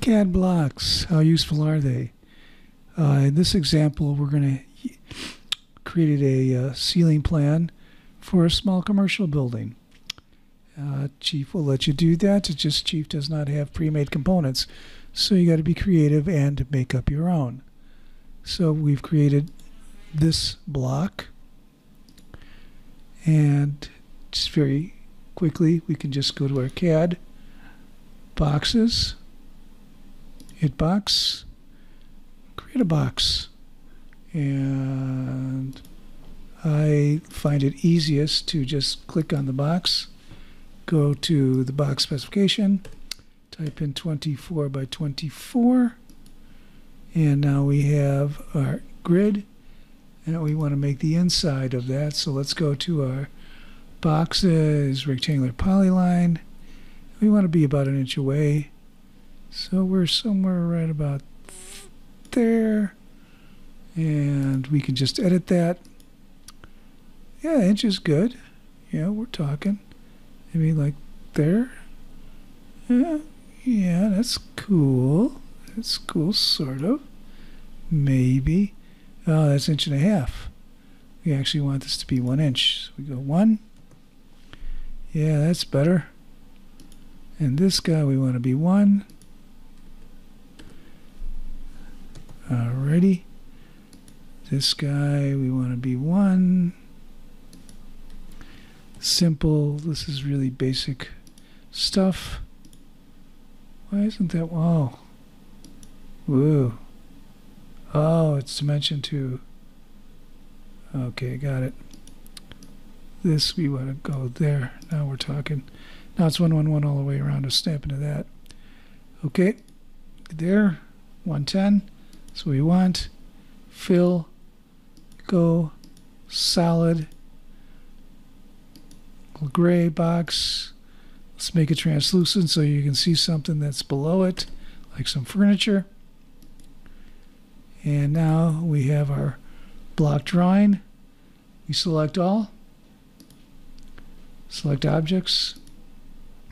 CAD blocks, how useful are they? Uh, in this example, we're going to create a uh, ceiling plan for a small commercial building. Uh, Chief will let you do that. It's just Chief does not have pre-made components, so you got to be creative and make up your own. So we've created this block, and just very quickly we can just go to our CAD boxes, hit box, create a box, and I find it easiest to just click on the box, go to the box specification, type in 24 by 24, and now we have our grid, and we want to make the inside of that. So let's go to our boxes, rectangular polyline. We want to be about an inch away. So we're somewhere right about there. And we can just edit that. Yeah, inch is good. Yeah, we're talking. I mean, like there. Yeah, yeah, that's cool. That's cool, sort of. Maybe. Oh, that's inch and a half. We actually want this to be one inch. So we go one. Yeah, that's better. And this guy we want to be one. Alrighty. This guy we want to be one. Simple. This is really basic stuff. Why isn't that? Oh. Woo. Oh, it's dimension two. Okay, got it. This we want to go there. Now we're talking. Now it's 111 all the way around. to snap into that. Okay, there, 110. So we want fill, go, solid, gray box. Let's make it translucent so you can see something that's below it, like some furniture. And now we have our block drawing. We select all. Select objects.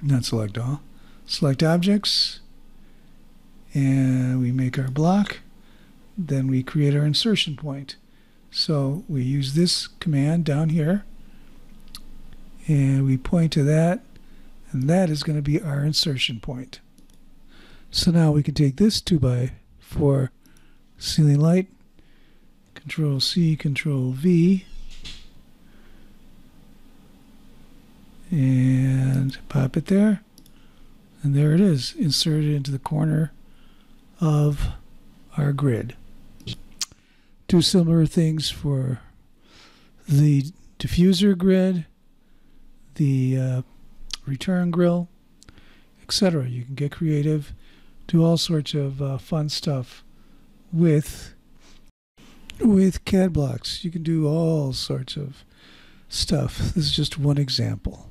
Not select all. Select objects. And we make our block. Then we create our insertion point. So we use this command down here. And we point to that. And that is going to be our insertion point. So now we can take this 2 by 4 ceiling light, Control C, Control V, and pop it there. And there it is, inserted into the corner of our grid. Do similar things for the diffuser grid, the uh, return grill, etc. You can get creative, do all sorts of uh, fun stuff with with CAD blocks. You can do all sorts of stuff. This is just one example.